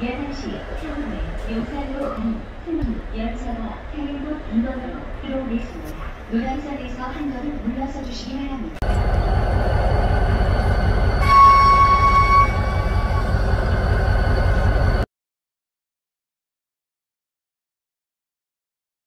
11시 처음에 용산로 가는 승무 열차와 타일도 2번으로 들어오겠습니다. 노란선에서 한 걸음 물러서 주시기 바랍니다.